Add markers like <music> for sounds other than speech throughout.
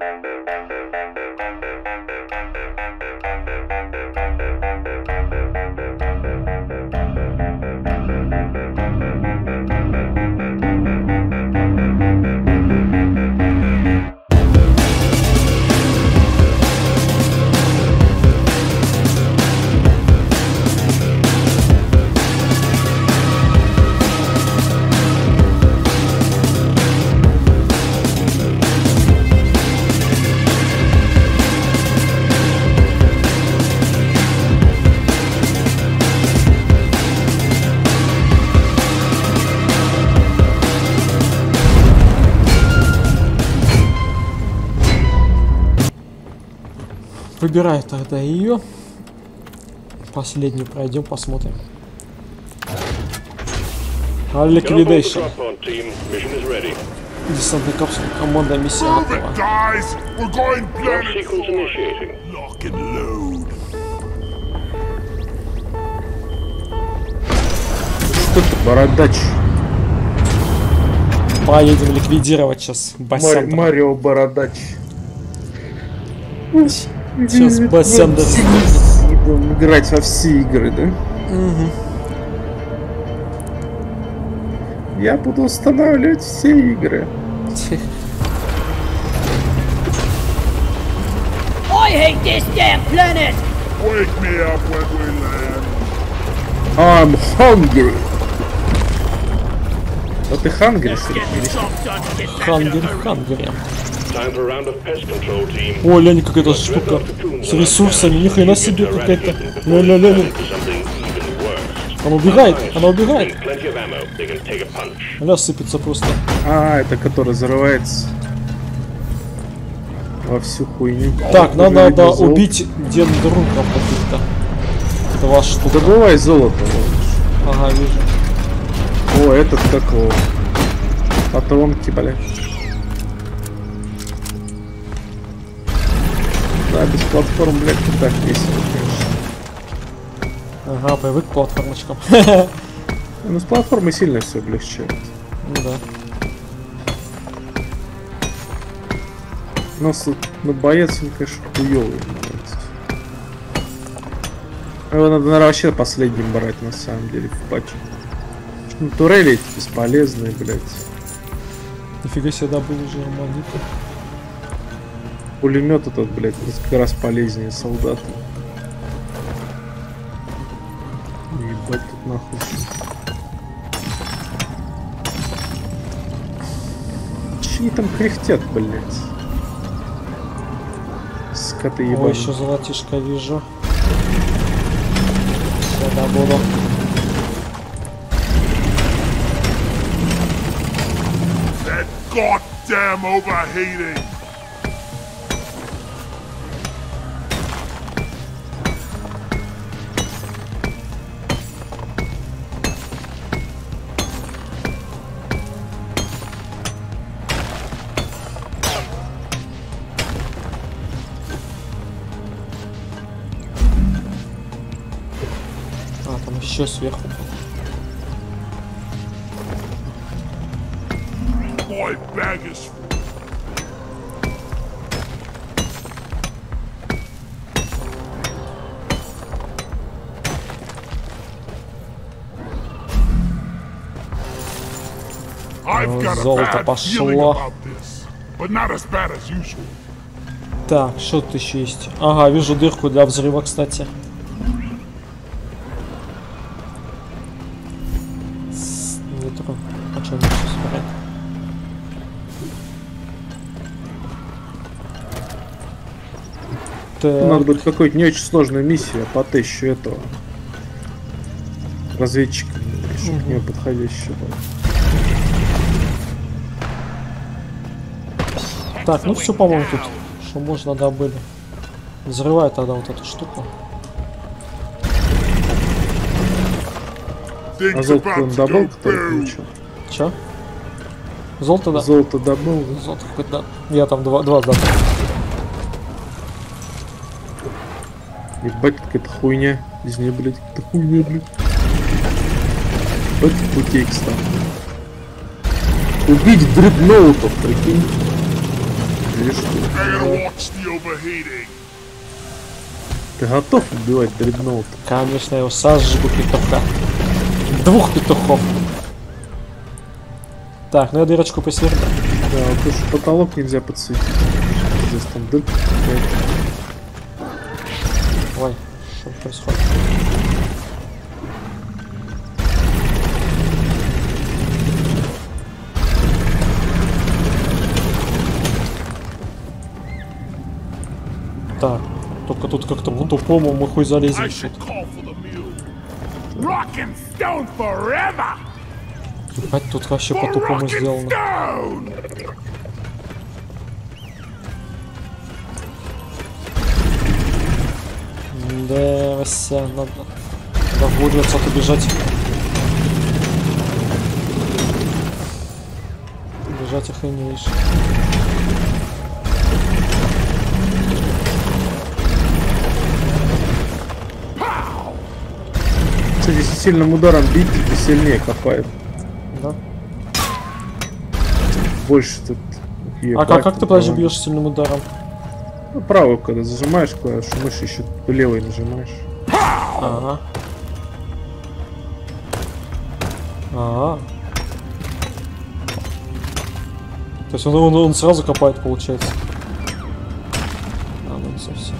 remember. Выбирай тогда ее. Последнюю пройдем, посмотрим. А Liquidation. Десантная капсула. Команда миссия готова. Что ты, бородач? Поедем ликвидировать сейчас Бассандра. Марио Бородач. Сейчас Бассандра. Будем играть во все игры, да? Я буду устанавливать все игры. I hate this damn planet! Wake me up when we land. I'm hungry. А ты hungry, что ли? Get Ой, лень, какая-то штука с ресурсами, ни хрена себе какая-то. Ля-ля-ля. Something even worse. Она убегает, она убегает. Ля сыпется просто. А, это который зарывается во всю хуйню. Так, надо, надо золото. убить дендруков каких-то. Два штука. Добывай золото. Ага, вижу. О, этот как его? Патронки, блядь. Да, без платформ, блядь, не так весело, конечно. Ага, привык к платформочкам. <laughs> Ну, с платформой сильно все облегчает. Ну да. Но с, ну, боец, он, конечно, хуёвый. Его надо, наверное, вообще последним брать, на самом деле, в патче. Ну, турели эти бесполезные, блядь. Нифига себе, да, был уже монеты. Пулемет этот, блядь, несколько раз полезнее солдата. Ебать тут нахуй. Чьи там кряхтят, блядь? Скоты О, ебаные. еще золотишко вижу. Сюда буду. That goddamn overheating! Not as bad as usual. Так, что тут еще есть? Ага, вижу дырку для взрыва, кстати. Надо будет какую-то не очень сложную миссию, а потыщу этого. Разведчика, чтобы к нему подходящего. так, ну все, по-моему, тут, что можно добыли. Взрывай тогда вот эту штуку. А золото он добыл, который boom. получил? Че? Золото, да? Золото добыл. Золото какое-то, да. Я там два, два добыл. Ебать, какая-то хуйня. Из нее, блядь, какая-то хуйня, блядь. Вот путей, кстати. Убить дредноутов, прикинь. overheating. Ты готов убивать дредноут? Конечно, я его сожгу петуха. Двух петухов. Так, ну я дырочку посверну. Да, потому что потолок нельзя подсветить. Здесь там дырка какая-то. Происходит? Так, только тут как-то по-тупому мы хуй залезем. Ебать, тут вообще по-тупому сделано. Да, Вася, надо... Надо в а то бежать. Бежать охренеешь. Кстати, если сильным ударом бить, то сильнее копает. Да? Больше тут. А как, как ты давай. бьешь сильным ударом? Ну, правую, когда зажимаешь клавишу мыши, еще левой нажимаешь. Ага. Ага. То есть он, он, он сразу копает, получается. А, ну не совсем.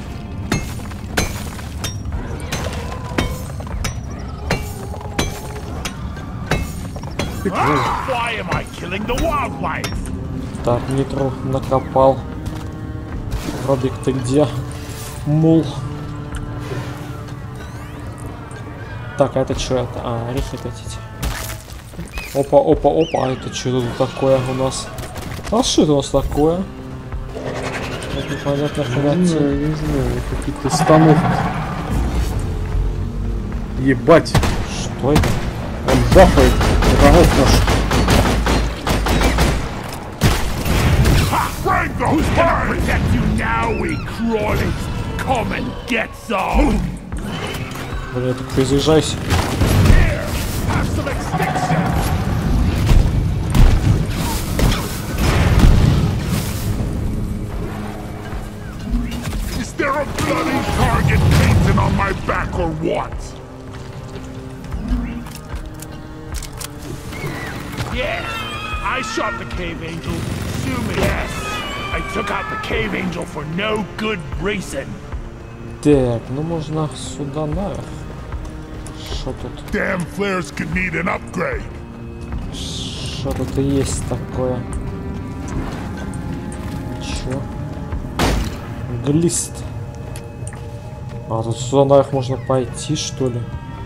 Так, Нитру накопал. Робик, ты где? Мул. Так, а это что это? А, орехи эти. Опа, опа, опа, а это что тут такое у нас? А что это у нас такое? Это непонятно Не хрена. знаю, не знаю, какие-то установки. Ебать, Что это? он бафает врагов наших. Who's gonna protect you now, we crawlies? Come and get some! Блин, так перезаряжайся. Here, have some extinction! Is there a bloody target painted on my back or what? Yeah, I shot the cave angel. Так, ну можно сюда наверх. Что тут? Damn flares could need an upgrade. Что тут есть такое? Чё? Глист. А, тут сюда наверх можно пойти, что ли?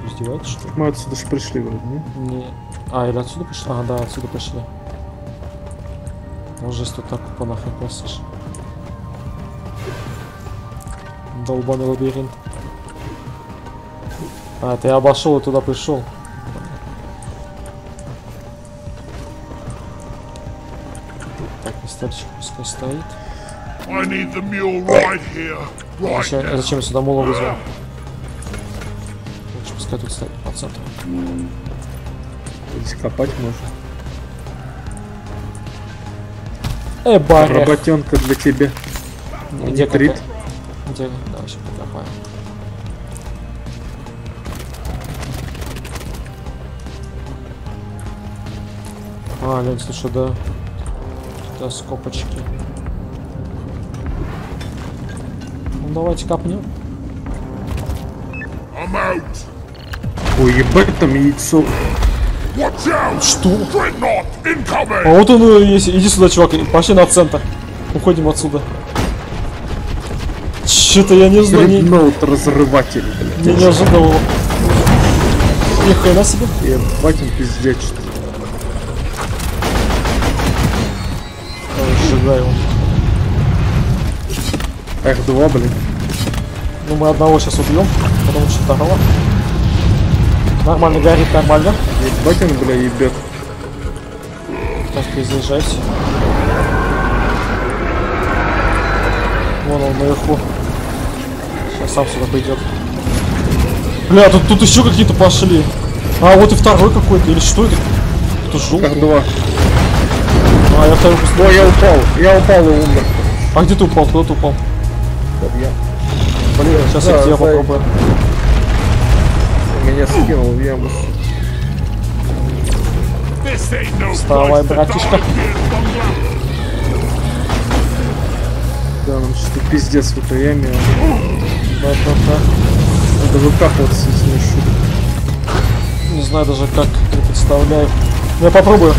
Издеваетесь, что ли? Мы отсюда же пришли вроде, не? Не. А, или отсюда пришли? А, да, отсюда пришли. Ну, жесть тут так по нахуй пассаж. Долбаный лабиринт. А, ты обошел и туда пришел. Так, местечко пускай стоит. Right here, right Зачем, now. зачем я сюда мула вызвал? Лучше пускай тут стоит по центру. Здесь копать можно. Э, баря! Работенка для тебя. Где Нитрит. какая? Где? Давай сейчас покопаем. А, Лень, слушай, да. Да, скопочки. Ну, давайте копнем. I'm out. Ой, ебать там яйцо. Watch out! Что? А вот он и есть. Иди сюда, чувак. Пошли на центр. Уходим отсюда. Что-то я не знаю, не, Дредноут разрыватель, блядь. не, не ожидал. Ни хрена себе. Ебать он пиздячит. Ой, сжигаю его. Эх, два, блин. Ну мы одного сейчас убьем, потому что второго. Нормально горит, нормально. Ебать он, бля, ебет. Так, перезаряжайся. Вон он наверху. Сейчас сам сюда придет. Бля, тут, тут еще какие-то пошли. А, вот и второй какой-то. Или что это? Это желтый. два. А, я второй пустил. Ой, я упал. Я упал и умер. А где ты упал? Куда ты упал? Я Блин, сейчас Да, я тебя попробую. меня скинул в яму. Вставай, братишка. Да, нам тут пиздец в этой яме. Да-да-да. Надо выкапываться из нее. Не знаю даже как, не представляю. Я попробую.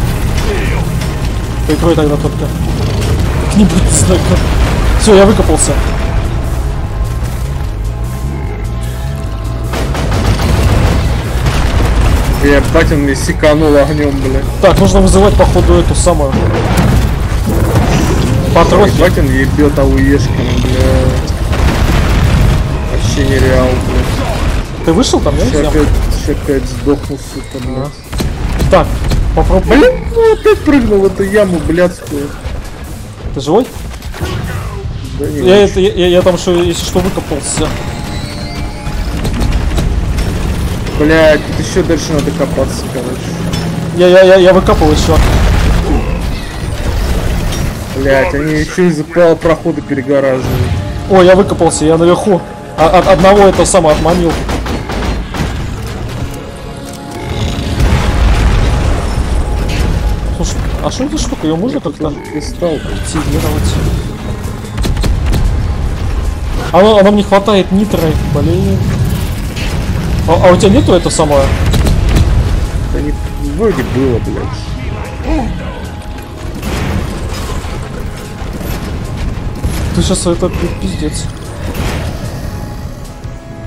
Прикрой тогда только. Как-нибудь, не знаю как. Все, я выкопался. Я батин мне секанул огнем, бля. Так, нужно вызывать, походу, эту самую. Патрохи. Батин ебет ауешками, бля. Вообще нереал, бля. Ты вышел там, я не Сейчас опять, сейчас опять сдохну, сука, бля. Так, попробуй. Блин, ну опять прыгнул в эту яму блядскую. Ты живой? Да не, Я, я... это, я, я там что, если что, выкопался. Блядь, тут еще дальше надо копаться, короче. Я, я, я, я выкапывал еще. Блядь, они еще из-за прохода перегораживают. О, я выкопался, я наверху. А- от одного это самое отманил. Слушай, а что это штука? Ее можно как-то активировать? А, а нам не хватает нитро, блин. А, а у тебя нету это самое? Да не... Вроде было, блядь. Ты сейчас это пи- пиздец.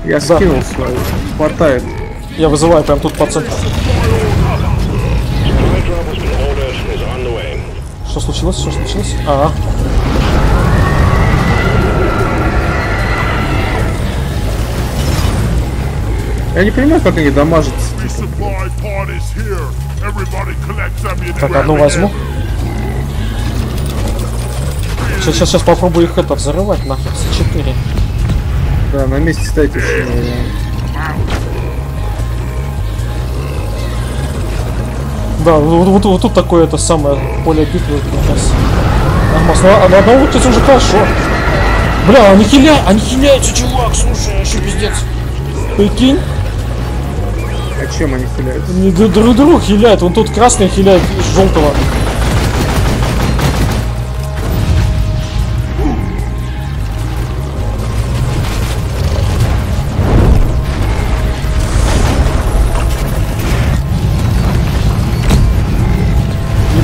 Я скинул свою. Хватает. Я вызываю прям тут по центру. Что случилось? Что случилось? А, Я не понимаю, как они дамажатся. Ammunition. так, одну возьму. Сейчас, сейчас, сейчас попробую их это взрывать нахер с 4. Да, на месте стоять еще не Да, вот, вот- вот тут такое это самое поле битвы как раз. Нормас, ну, а на одного вот это уже хорошо. Бля, они хиляют, они хиляются, чувак, слушай, вообще пиздец. Прикинь, А чем они хиляются? они друг друг друга хиляют, вон тут красный хиляет желтого.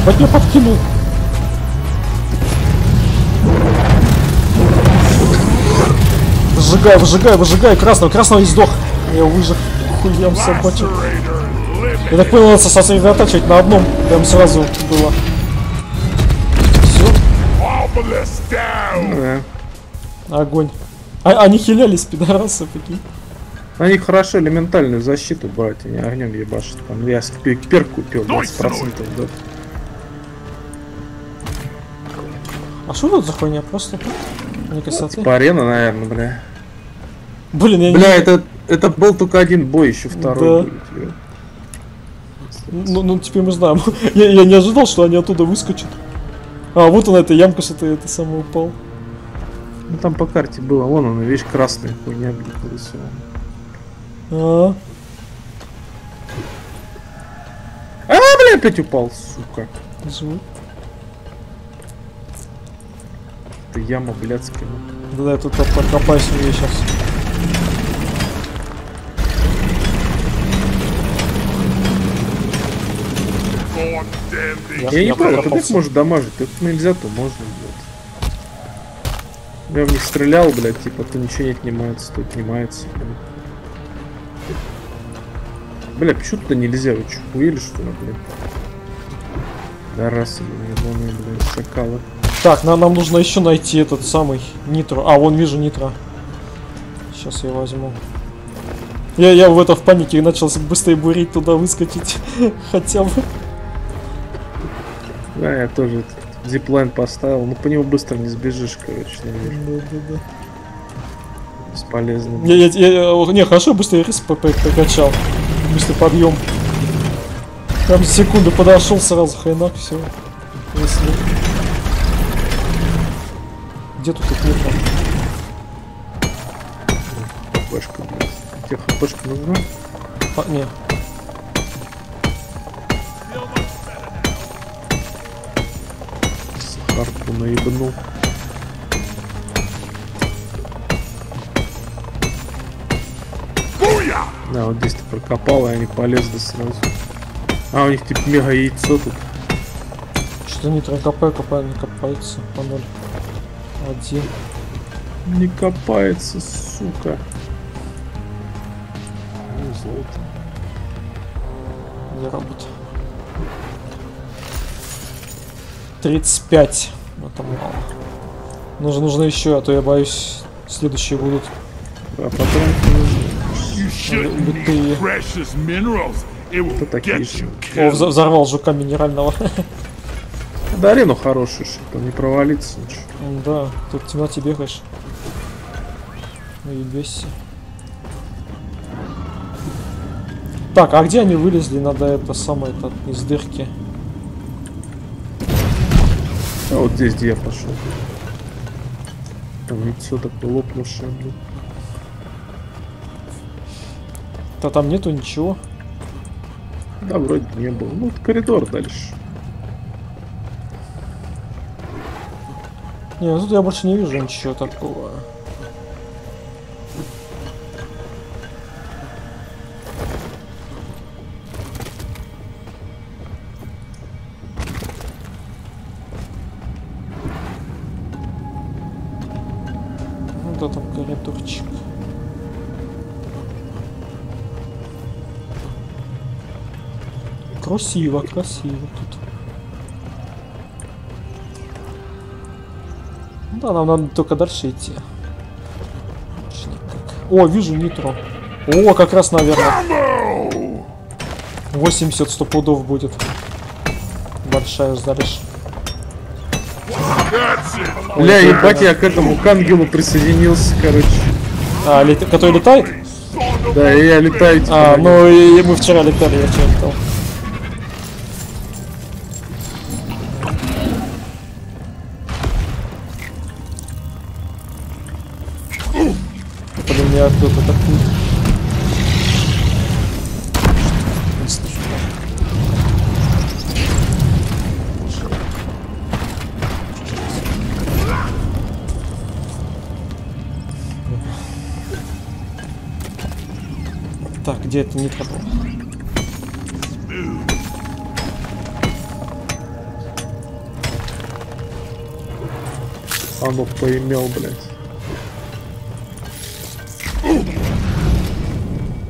Ебать, я подкинул. Выжигай, выжигай, выжигай красного. Красного и сдох. Я выжег. Хуям собачек. Я так понял, надо сосредотачивать на одном. Прям сразу было. Все, огонь. А, они хилялись, пидорасы, прикинь. Они хорошо элементальную защиту брать, они огнем ебашат. Там я перк купил 20%, да. А что тут за хуйня? Просто? Не красоты? По арена, наверное, бля. Блин, я Бля, это, это был только один бой, еще второй Да. будет. не... Ну, ну, теперь мы знаем. <laughs> я, я не ожидал, что они оттуда выскочат. А, вот она, эта ямка, что ты это самое упал. Ну там по карте было, вон она, видишь, красная хуйня, блин, нарисована. А, А, бля, опять упал, сука. живой. Это яма блядская. Да, я тут покопаюсь у нее сейчас. Я- Я, не понял, их покопался. может дамажить? Их нельзя, то можно, блядь. Я в них стрелял, блядь, типа, то ничего не отнимается, то отнимается. Бля, почему туда нельзя? Вы что, хуели что ли, блядь? Да раз, блядь, ебаные, блядь, шакалы. Так, нам, нам нужно еще найти этот самый нитро. А, вон вижу нитро. Сейчас я возьму. Я, я в это в панике начал быстрее бурить туда выскочить. <laughs> Хотя бы. Да, я тоже зиплайн поставил, но по нему быстро не сбежишь, короче, наверное. Да, да, да. Бесполезно. Я, я, я- не, хорошо, быстрый рис прокачал. Быстрый подъем. За секунду подошел сразу, хренак, все. Если... Где тут их нету? Хпшка, блядь. Тебе хпшка нужна? А, не. Сахарку наебнул. Да, вот здесь ты прокопал, и они полезли сразу. А, у них типа мега яйцо тут. Что не копаю, копаю, не копается. По ноль. Один. Не копается, сука. Ну, золото. Где работа? 35. Это мало. Нужно, нужно еще, а то я боюсь, следующие будут. А потом will Кто такие О, взорвал жука минерального. <laughs> да, арену хорошую, чтобы не провалиться ничего. да, тут в темноте бегаешь. Ну и бесси. Так, а где они вылезли? Надо это самое, это из дырки. А вот здесь, где я пошел. Там яйцо такое лопнувшее, блин. Да там нету ничего. Да, вроде не было. Ну, вот коридор дальше. Не, ну тут я больше не вижу ничего такого. Да, там коридорчик. Красиво, красиво тут. Да, нам надо только дальше идти. О, вижу нитро. О, как раз, наверное. 80 сто пудов будет. Большая it. Бля, ебать, я к этому к ангелу присоединился, короче. А, лет- который летает? Да, я летаю типа, А, ну и мы вчера летали, я вчера летал. Так, где это нитро было? Оно поимел, блядь.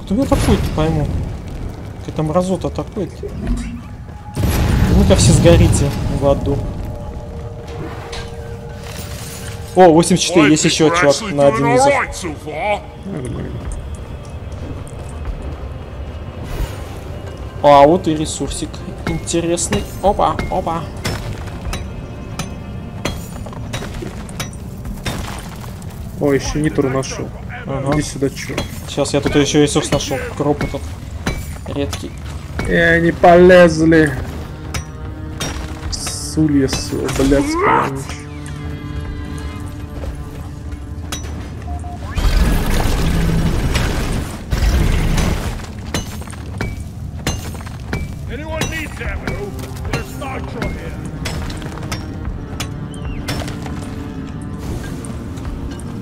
Кто меня атакует, не пойму. Ты там разот атакует. Ну-ка все сгорите в аду. О, 84, I есть еще чувак на один doing А, вот и ресурсик интересный. Опа, опа. О, еще нитру нашел. Ага. Иди сюда, чё. Сейчас я тут еще ресурс нашел. Кроп этот. Редкий. И они полезли. Сулья, су-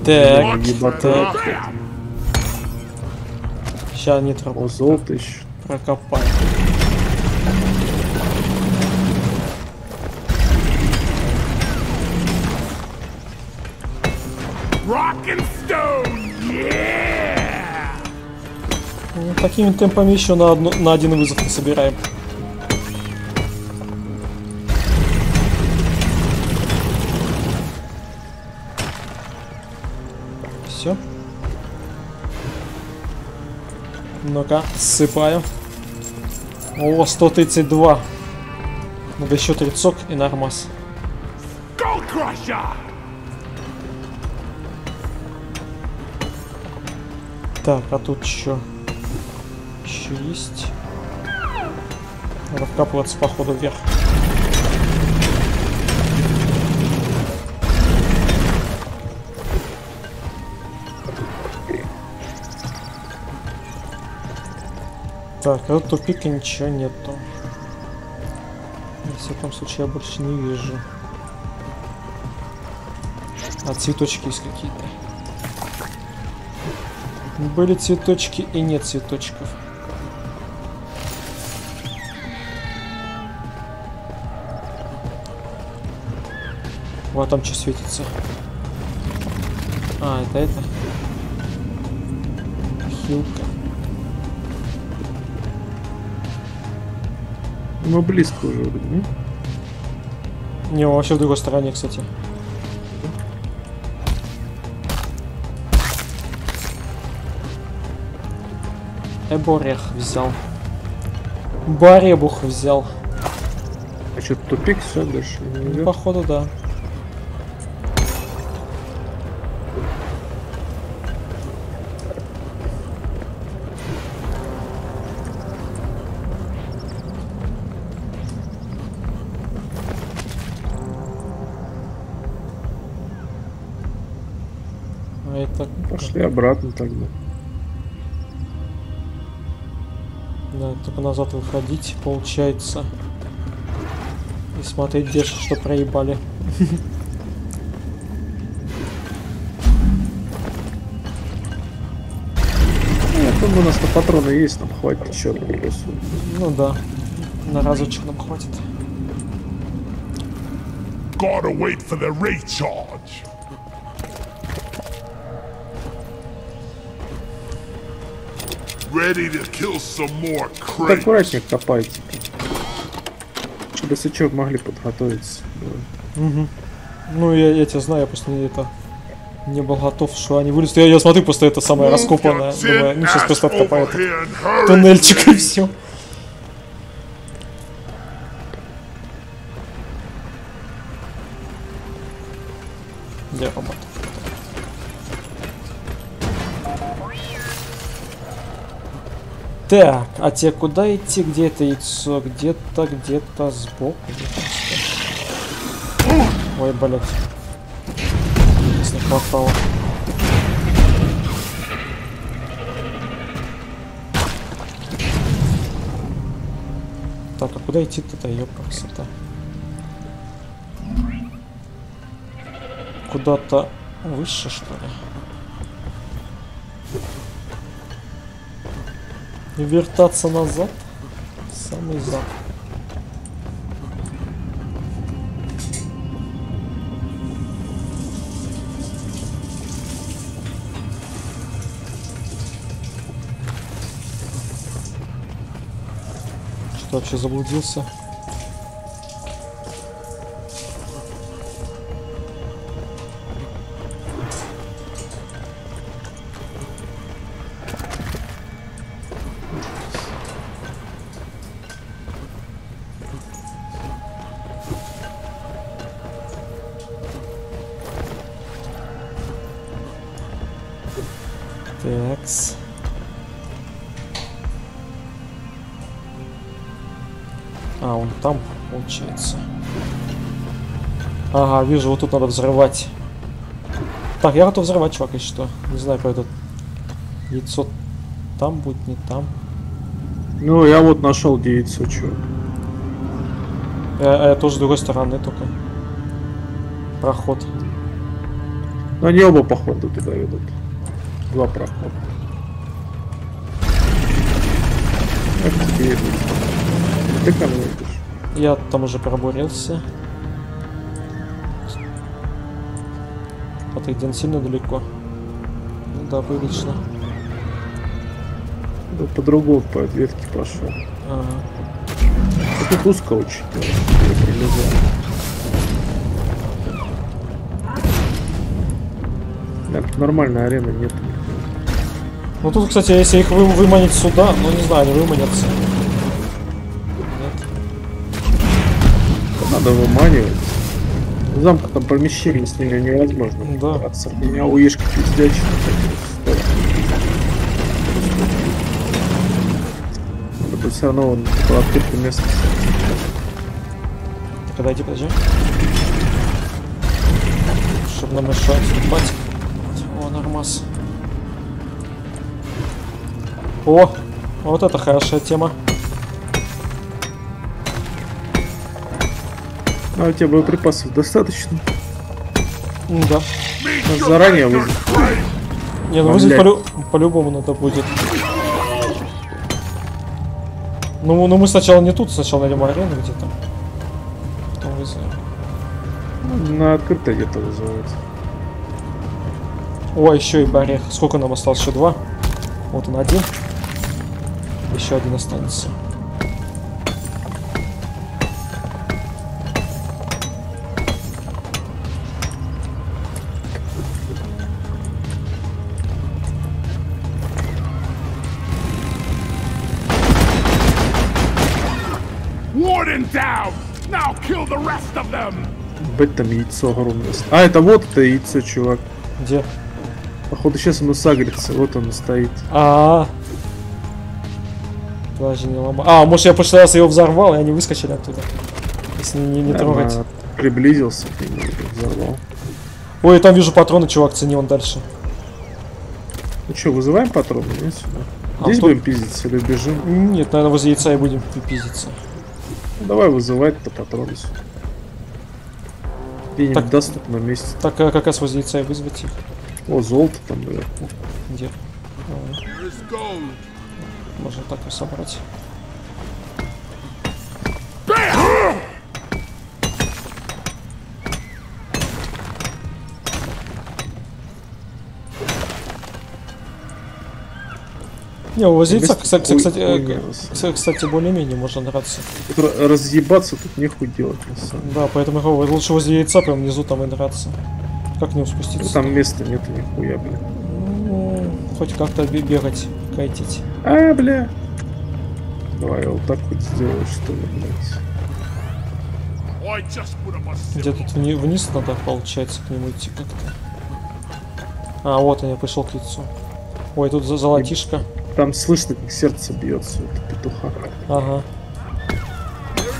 Так, так. Сейчас нитро О, золото еще. прокопаем. Rock and stone, yeah! Ну, такими темпами еще на, одну, на один вызов не собираем. Ну-ка, ссыпаю. О, 132. Надо еще тридцок и нормас. Так, а тут еще... Еще есть. Надо вкапываться походу вверх. Так, а вот тупика ничего нету. Во всяком случае, я больше не вижу. А цветочки есть какие-то. Были цветочки и нет цветочков. Вот там что светится. А, это это. Хилка. Мы близко уже вроде, не? Не, он вообще в другой стороне, кстати. Эборех взял. Баребух взял. А что, тупик, все, дальше Ну, походу, да. Пошли обратно тогда. Да, только назад выходить, получается. И смотреть, где что проебали. Ну, Я думаю, у нас на патроны есть, нам хватит еще одного боссу. Ну да, на разочек нам хватит. Gotta wait for the recharge. Ready to kill some more Да crates. аккуратнее копайте. Чтобы что, могли подготовиться. Да. Ну, я, я тебя знаю, я просто не это не был готов, что они вылезут. Я, я смотрю, просто это самое раскопанное. Думаю, ну сейчас просто откопают туннельчик и все. Где робот? Так, а тебе куда идти? Где это яйцо? Где-то, где-то сбоку. Ой, блядь. Если не. Так, а куда идти-то? Да ёб красота. Куда-то выше, что ли? И вертаться назад? Самый зад. Что вообще заблудился? Получается. Ага, вижу, вот тут надо взрывать. Так, я готов взрывать, чувак, если что. Не знаю, про этот яйцо там будет, не там. Ну, я вот нашел где яйцо, чё. Я, а я тоже с другой стороны только. Проход. Но они оба походу туда ведут. Два прохода. Как тебе идут? Ты ко мне идешь? Я там уже пробурился. Где сильно далеко? Ну да, прилично. Да, по-другому по ветке пошел. Ага. Тут узко очень. Я пролезаю. Да, тут нормальной арены нет. Ну тут, кстати, если их вы, выманить сюда, ну не знаю, они выманятся. Надо выманивать. В замкнутом там помещении с ними невозможно. Да. драться. У меня уешка пиздячит. Надо бы все равно вон такое открытое место. Так, подойди, подожди. Чтобы нам мешать ступать. О, нормас. О! Вот это хорошая тема. А у тебя боеприпасов достаточно? М, Да. Надо заранее вызвать. Не, ну вызвать по-любому надо будет. Ну, ну мы сначала не тут, сначала найдем арену где-то. Потом вызовем. На открытое где-то вызывать. О, еще и барех. Сколько нам осталось? Еще два. Вот он один. Еще один останется. Them! Бать там яйцо огромное. А, это вот это яйцо, чувак. Где? Походу сейчас оно сагрится. Вот оно стоит. А. Даже не ломал. А, может я в прошлый раз его взорвал, и они выскочили оттуда. Если не, не трогать. Она приблизился взорвал. Ой, там вижу патроны, чувак, цени он дальше. Ну что, вызываем патроны? Нет, сюда. А, Здесь тут- будем пиздиться или бежим? Нет, наверное, возле яйца и будем пиздиться. Ну, давай вызывать-то патроны сюда. Где-нибудь Так. в доступном месте. Так, а как раз возле яйца и вызвать их. О, золото там наверху. Где? Можно так и собрать. Не, Вместо кстати, хуй- кстати, э, хуйня. кстати, кстати, более-менее можно драться. Разъебаться тут нехуй делать на самом деле. Да, поэтому я говорю, лучше возле яйца прям внизу там и драться. Как Ну, спуститься? там места нету нихуя, блин. Ну, хоть как-то бе- бегать, кайтить. А, бля. Давай я вот так хоть сделаю, что ли, блядь. Где тут вни- вниз надо, получается, к нему идти как-то. А, вот он, я пришел к яйцу. Ой, тут за золотишко. Там слышно, как сердце бьется у петуха. Ага.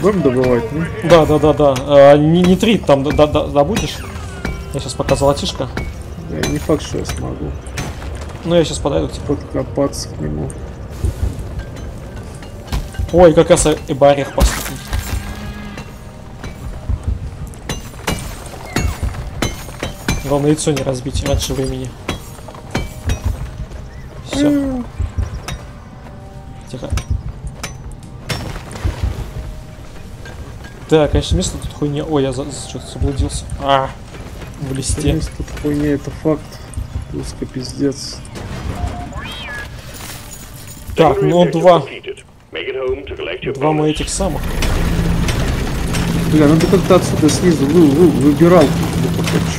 Будем добывать, ну? Да, да, да, да. А, не, не три там да, да, добудешь. Я сейчас пока золотишко. Да, не факт, что я смогу Ну, я сейчас подойду к тебе. подкопаться к нему. Ой, как раз и барех последний. Главное яйцо не разбить раньше времени. Все. Да, конечно, место тут хуйня. Ой, я за, что-то заблудился. А, в листе. Есть тут хуйня, это факт. Узко пиздец. Так, ну два. Два мы этих самых. Бля, надо как-то отсюда снизу вы, вы, выбирал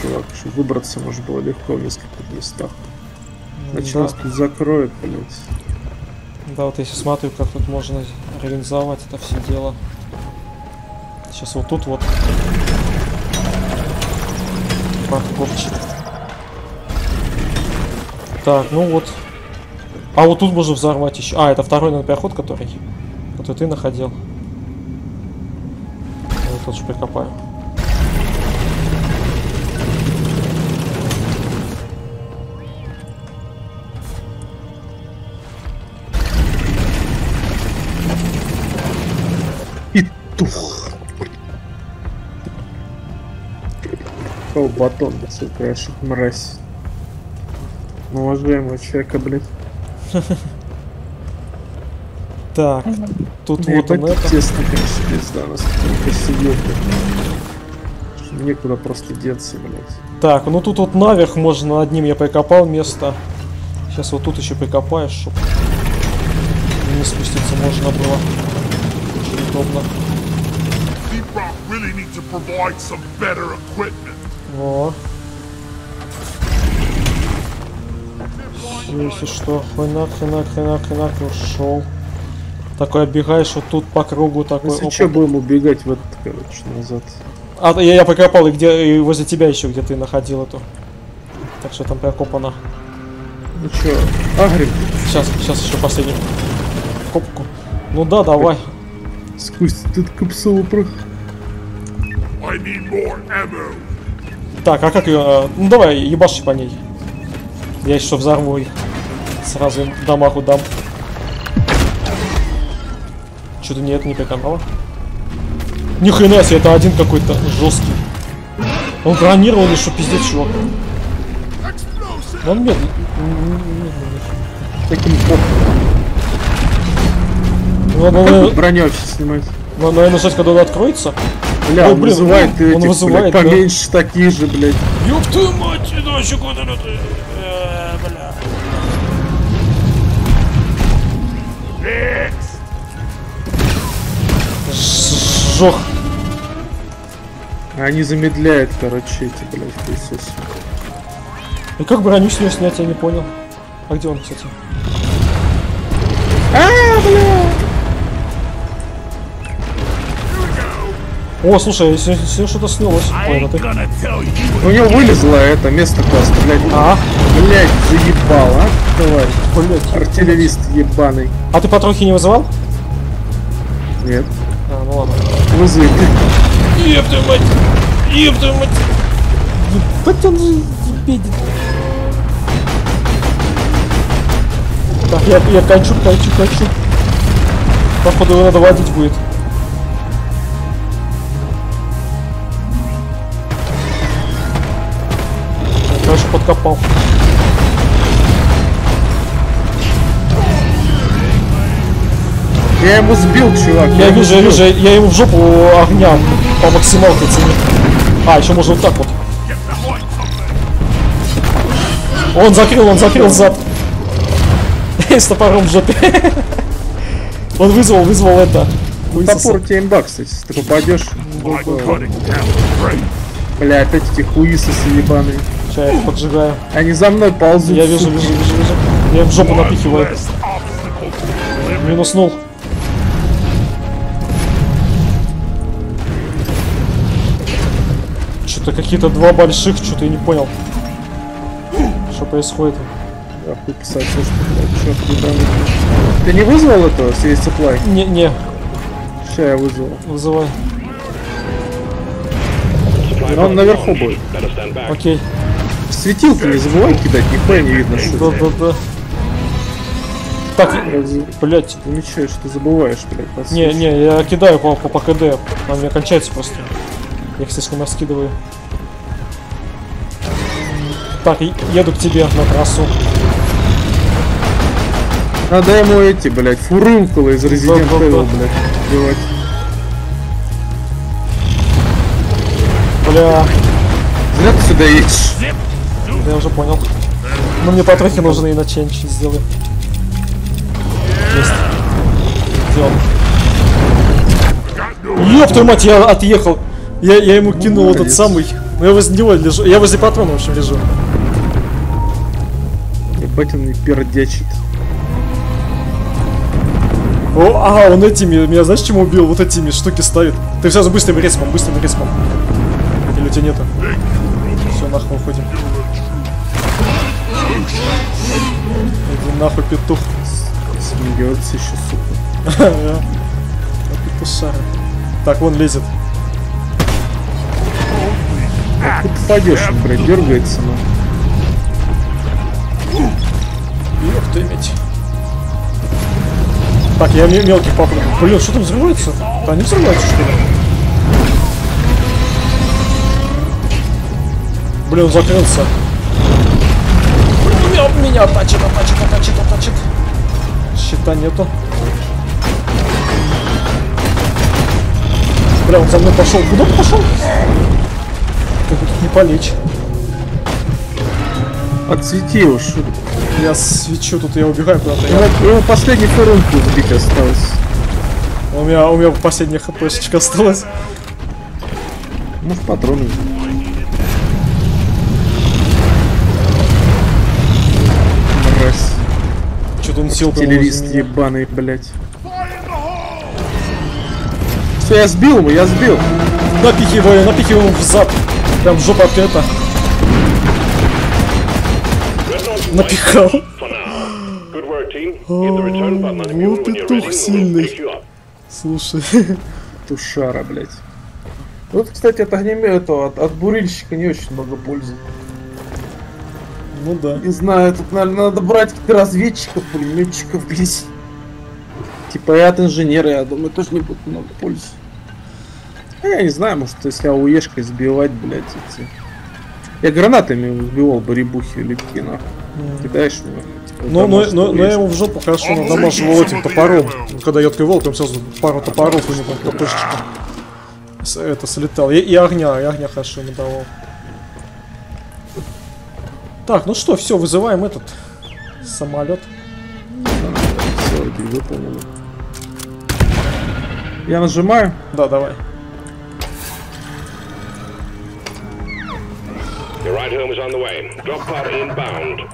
чувак, чтобы выбраться можно было легко в нескольких местах. Иначе Да. нас тут закроют, блядь. Да, вот я сейчас смотрю, как тут можно организовать это все дело. Сейчас вот тут вот. Парковчик. Так, ну вот. А вот тут можно взорвать еще. А, это второй, наверное, переход, который, который ты находил. Вот лучше прикопаю. Петух. О, батон, сука, я ж мразь. Ну, Уважаемого человека, блядь. <laughs> Так, тут вот Ебать, он это. тесно, конечно, пизда, нас блядь. Что Некуда просто деться, блядь. Так, ну тут вот наверх можно одним я прикопал место. Сейчас вот тут еще прикопаешь, чтобы не спуститься можно было. Очень удобно. Во. Если что, хренак, хренак, хренак, хренак, ушел. Такой оббегаешь вот тут по кругу такой. Если опа. что, будем убегать в этот, короче, назад. А, я, я прикопал и где и возле тебя еще, где ты находил эту. Так что там прикопано. Ну чё, агрим Сейчас, сейчас еще последнюю копку. Ну да, давай. сквозь этот капсулу прох. I need more ammo. Так, а как ее... Ну давай, ебаши по ней. Я еще взорву их. Сразу им дамагу дам. Что-то нет, не приканало. Ни хрена себе, это один какой-то жесткий. Он бронированный, что пиздец, чувак. Он медленный. Таким похуй. Ну, Как наверное, тут броню вообще снимать? ну, наверное, ждать, когда он откроется. Бля, Ой, он блин, вызывает он этих, вызывает, блядь, да. поменьше такие же, блядь. Ёб твою мать, иначе куда ты? Э, бля. Жох. Они замедляют, короче, эти, блядь, Иисус. И как броню с него снять, я не понял. А где он, кстати? А, бля! О, слушай, с него что-то снялось. Ой, ты. У него вылезло это место классно, блядь. А, Блядь, заебал, а, товарищ. блядь. Артиллерист ебаный. А ты патрохи не вызывал? Нет, А, ну ладно. вызови. Еб твою мать! Еб твою мать! Ебать он же ебедит. Так, я, я кончу, кончу, кончу. Походу его надо водить будет. Подкопал. Я ему сбил, чувак. Я ему вижу, я сбил. вижу, я ему в жопу огня по максималке цени. А, еще можно вот так вот. Он закрыл, он закрыл зад. <laughs> С топором в жопе. <laughs> Он вызвал, вызвал это. Топор тебе имба, кстати, если ты попадешь. Бля, опять эти хуисосы ебаные. Сейчас я их поджигаю. Они за мной ползут. Я вижу, вижу, вижу, вижу. Я им в жопу напихиваю. Obstacle. Минуснул. Что-то какие-то два больших, что-то я не понял. Что происходит? Писать, блядь, чёрт ебаный. Ты не вызвал этого сей supply? Не, не, Ща я вызвал. вызывай. Но он наверху будет. Окей. Светилки не забывай кидать, нихуя не видно, что Да, ты. да, да. Так, блять. Замечаешь, ты забываешь, блядь, Не, не, я кидаю по, по, по КД. Он у меня кончается просто. Я их слишком раскидываю. Так, еду к тебе на трассу. Надо ему эти, блядь, фурункулы из Resident Да, да, Evil, да. блядь, делать. Бля, Зря ты сюда едешь. Я уже понял. Ну мне потрохи нужны, иначе я ничего не сделаю. Есть. Сделал. Ёб твою мать, я отъехал. Я, я ему кинул этот самый. Ну я возле него лежу. Я возле патрона, в общем, лежу. Ебать он не пердячит. О, ага, он этими, меня знаешь, чем убил? Вот этими штуки ставит. Ты сразу быстрым респом, быстрым респом. Или у тебя нету? Все, нахуй уходим. Нахуй, петух. Смеется еще, сука. <laughs> Петушара. Так, вон лезет. Тут попадешь, он, блядь, дергается, ну. Ёб ты мать. Так, я ме- мелких попробую. Блин, что там взрывается? Да они взрываются, что ли? Блин, он закрылся. Меня, тачит, тачит, тачит, тачит. Щита нету. Бля, он за мной пошел. Куда он пошел? Как тут не полечь. Отсвети уж. Я свечу, тут я убегаю куда-то. У Я- него последний фурункул сбить осталось. У меня, у меня последняя хпшечка осталась. Может, патроны. Что-то он сел меня. ебаный, блядь. Все, я сбил его, я сбил. Напихиваю, напихиваю ему в зад. Прям в жопу. Dreadnought Напихал. и you're тух сильный. Слушай. Тушара, блядь. Вот, кстати, от огнемета, от, от бурильщика не очень много пользы. Ну да. Не знаю, тут, наверное, надо брать каких-то разведчиков, пулеметчиков, блядь. Типа я от инженера, я думаю, тоже не будет много пользы. А я не знаю, может, если ауешкой сбивать, блядь, эти... Я гранатами сбивал барибухи легкие, нахуй. Кидаешь мне. типа, Ну, ну, дамаж ну, ну, я его в жопу хорошо надамаживал этим топором. Когда я открывал, там сразу пару топоров у него. С- Это слетал. И, и огня, и огня хорошо ему давал. Так, ну что, все, вызываем этот самолет. Это выполнено. Я нажимаю. Да, давай. Your ride home is on the way. Drop pod inbound.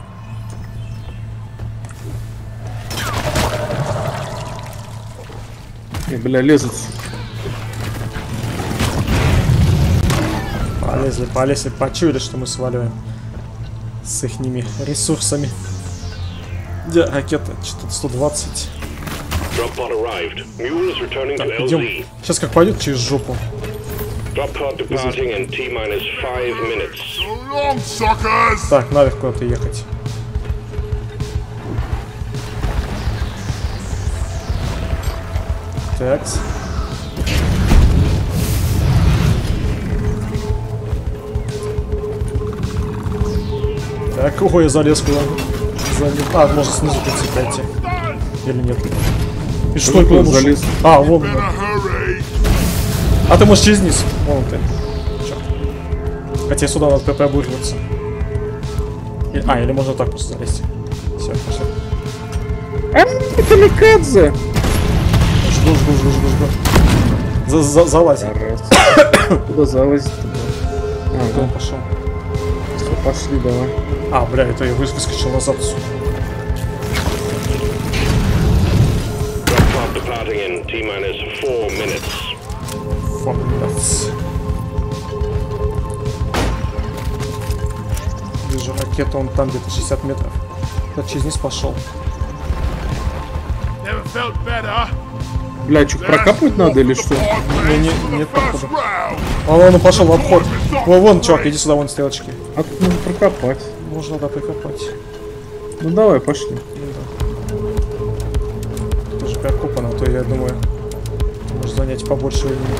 И, бля, лезут. Полезли, полезли, почуяли, что мы сваливаем. С их ресурсами. Где ракета? Что-то 120. Drop pod arrived. Mule is returning Так, to идем. Сейчас как пойдет через жопу. Так, наверх куда-то ехать. Такс. Так, ой, я залез куда Залез. А, можно снизу пройти. Или нет? И что это залез? А, вон. hurry! А ты можешь через низ. Вон ты. Чё? Хотя сюда надо пробуриваться. И- А, или можно так просто залезть. Все, пошли. А, это Микадзе! Жду, жду, жду, жду, жду. За, за, залазь. <coughs> Куда залазить? Куда он Ага, пошел? пошли, давай. А, бля, это я выс- выскочил назад. отсюда. Drop pod departing in T minus four minutes. Фак, блядь. Вижу ракету, он там где-то 60 метров. Я через низ пошел. Бля, что, прокапывать надо или что? Не, не, нет, round! Вон, он пошел в обход. Вон, вон, чувак, иди сюда, вон стрелочки. А тут надо прокопать. Можно, да, прикопать. Ну давай, пошли. Тоже прикопано, а то я думаю, может занять побольше времени.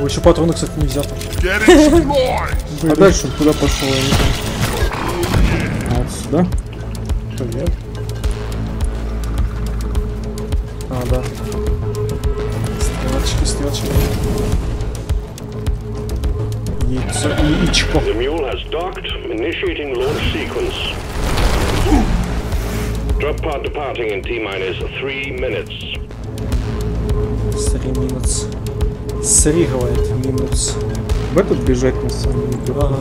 Ой, еще патроны, кстати, не destroyed! <laughs> А дальше он куда пошел? Я не знаю. А, вот сюда? Привет. А, да. Стрелочки, стрелочки. Яйцо, яичко. The mule has docked, initiating launch sequence. Drop pod departing in T minus three minutes. Три минус. Сри, говорит, минус. В этот бежать на самом деле. Ага.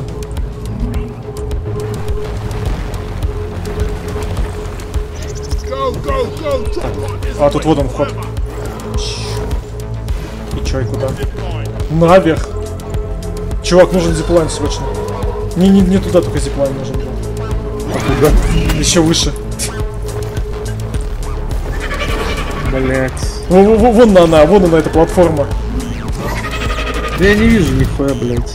Go, go, go! А, тут вот он вход. И чё, и куда? Наверх. Чувак, нужен зиплайн срочно. Не, не, не туда, только зиплайн нужен. был. А куда? Еще выше. Блять. Во- во- во- Вон она, вон она, эта платформа. Да я не вижу нихуя, блять.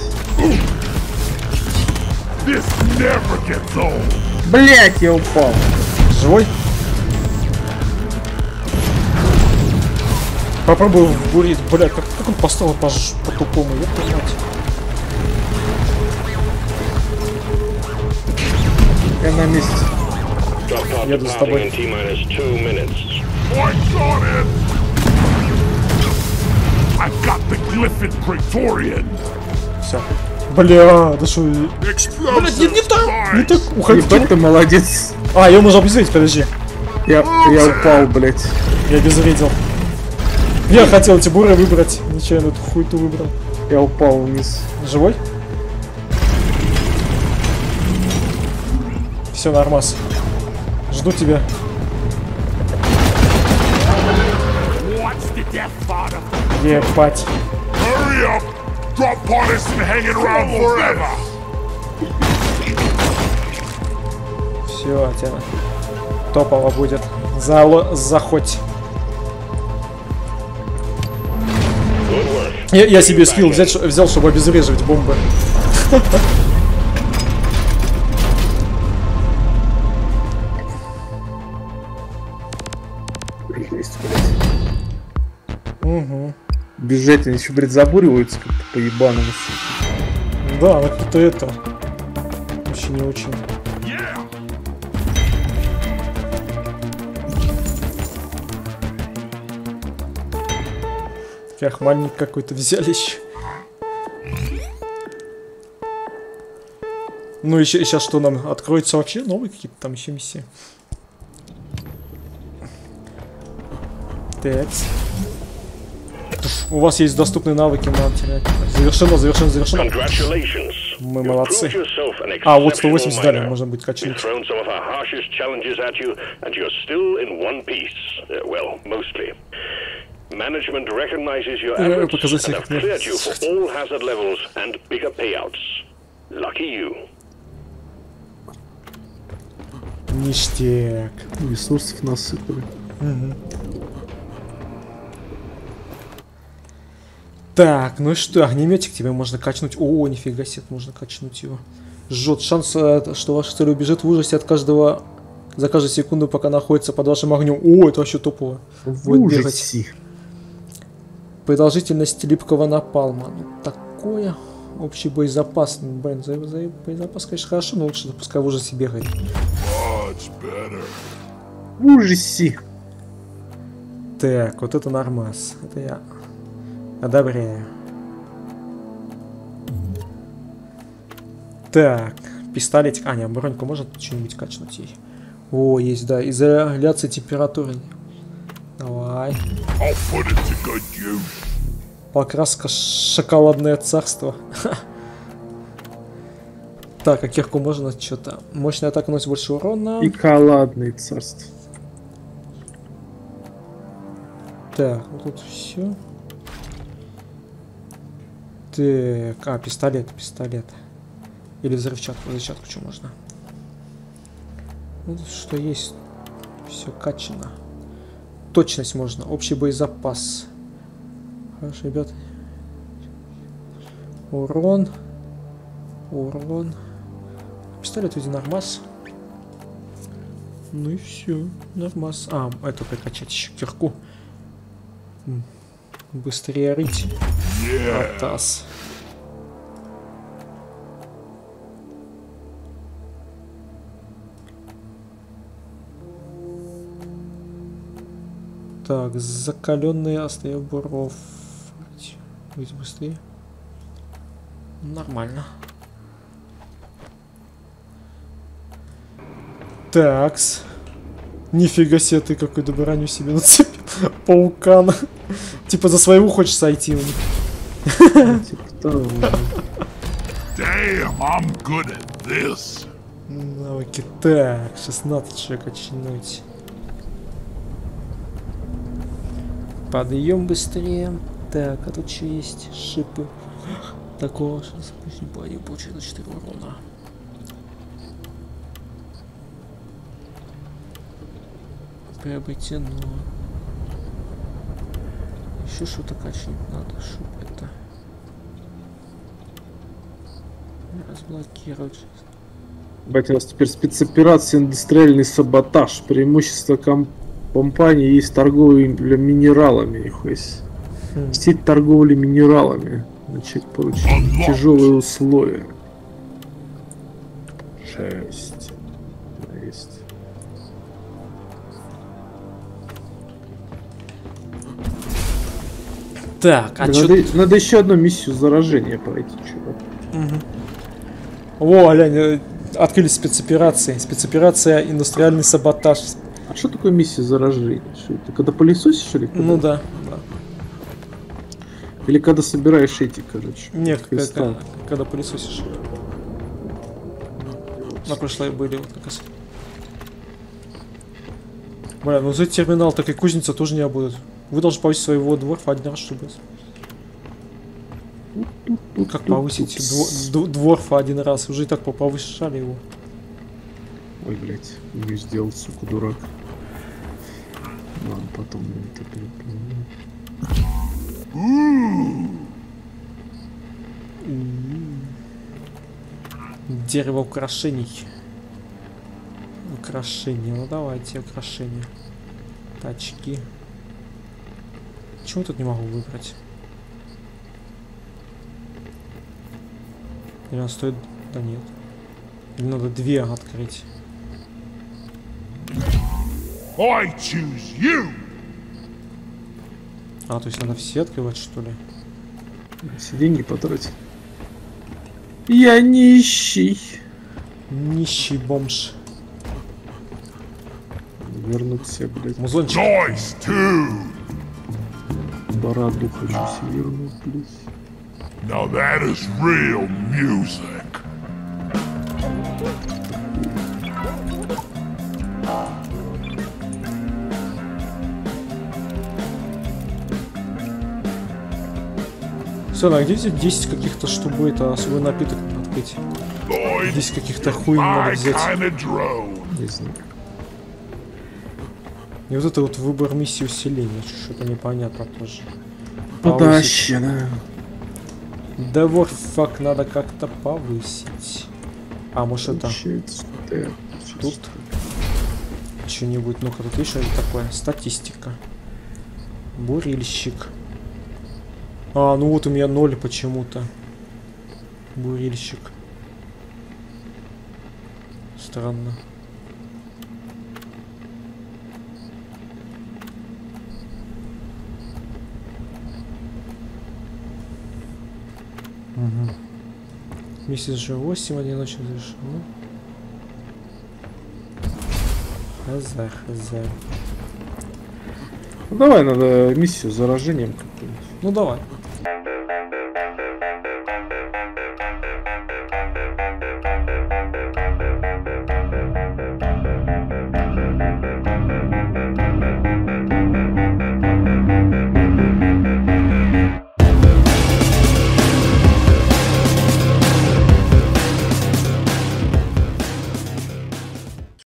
Блять, я упал. Живой? Попробую вбурить. Бля, как, как он поставил по, по тупому, я мать. На месте. Еду с тобой. Все. Бля, да что... Explosive не, не так, не так, уходи. Ебать ты молодец. А, ее можно обезвредить, подожди. Я, я упал, блять. Я обезвредил. Я хотел эти буры выбрать, нечаянно эту хуйту выбрал. Я упал вниз. Живой? Все, нормас. Жду тебя. Ебать. Все, Атена. Топово будет. Зало... Заходь. Я, я себе скилл взять, взял, чтобы обезвреживать бомбы. <laughs> они еще, блядь, забуриваются как-то по-ебаному. Да, ну как-то это... Вообще не очень. Yeah! Крахмальник какой-то взяли еще. Ну и сейчас что нам? Откроется вообще новые какие-то там еще миссии. Так. У вас есть доступные навыки на терять. Завершено, завершено, завершено. Мы молодцы. А, вот exceptional 180 дали, miner. можно будет. Uh, well, mostly. Management recognizes your efforts and have cleared you for all hazard levels and bigger payouts. Lucky you. Ништяк. Ресурсов насыпали. Так, ну и что, огнеметик тебе можно качнуть. О, нифига себе, можно качнуть его. Жжет. Шанс, э, что ваша цель убежит в ужасе от каждого... За каждую секунду, пока находится под вашим огнем. О, это вообще топово. В Будет бегать. Продолжительность липкого напалма. Ну, такое. Общий боезапас. Ну, блин, за, за боезапас, конечно, хорошо, но лучше пускай в ужасе бегает. В ужасе. Так, вот это нормас. Это я одобряю. Так, пистолетик. А, не, броньку можно что-нибудь качнуть ей? О, есть, да. Изоляция температуры. Давай. Покраска шоколадное царство. <laughs> Так, а кирку можно что-то. Мощная атака наносит больше урона. И каладное царство. Так, вот тут все. Так, а, пистолет, пистолет. Или взрывчатку, взрывчатку что можно? Ну, что есть, все качано. Точность можно, общий боезапас. Хорошо, ребят. Урон. Урон. Пистолет вроде нормас. Ну и все, нормас. А, это прокачать еще кирку. Быстрее рыть. Атас. Так, закаленные остаев буров. Быть быстрее. Нормально. Такс. Нифига себе, ты какую-то броню себе нацепил. <laughs> Паукана. Типа за своего хочешь сойти у них. Типа того. Damn, I'm good at this. Навыки. Так, 16 человек очнуть. Подъем быстрее. Так, а тут что есть? Шипы. Такого сейчас не получается 4 урона. Приобретено. Еще что-то качнуть надо, чтоб это разблокировать. Бать, у нас теперь спецоперация индустриальный саботаж. Преимущество ком- компании есть торговля минералами. Нихуя себе. Хм. Сеть торговли минералами. Начать поручить. Тяжелые условия. Шесть. Есть. Так, а Да, чё... надо, надо еще одну миссию заражения пройти, чувак. Во, глянь, э, открыли спецоперации. Спецоперация индустриальный саботаж. А что такое миссия заражения? Что это? Когда пылесосишь или когда? Ну да, да. Или когда собираешь эти, короче. Не, к- кристаллы? к- когда пылесосишь. На прошлой были вот как раз. Бля, ну за терминал так и кузница тоже не будет. Вы должны повысить своего дворфа один раз, чтобы... Как повысить дво- д- дворфа один раз? Уже и так по- повышали его. Ой, блядь, не сделал, сука, дурак. Ладно, потом я это перепиздим. Дерево украшений. Украшения. Ну давайте украшения. Тачки. Чего тут не могу выбрать? Или она стоит... Да нет. Или надо две открыть. I choose you! А, то есть надо все открывать, что ли? Все деньги потратил. Я нищий. Нищий бомж. Вернуться, блядь. Музончик. Noise too! Бороду хочу себе вернуть, блядь. Now that is real music. Сын, а где взять 10 каких-то, чтобы это свой напиток открыть? Lloyd, 10 каких-то хуй надо взять. Не знаю. И вот это вот выбор миссии усиления, что-то непонятно тоже. Подащена. Да вот фак, надо как-то повысить. А, может это тут что-нибудь, ну-ка, тут что-нибудь такое? Статистика. Бурильщик. А, ну вот у меня ноль почему-то. Бурильщик. Странно. Угу. Месяц же 8, одиночек завершено. Хз, хз. Ну давай надо миссию с заражением какую-нибудь. Ну давай.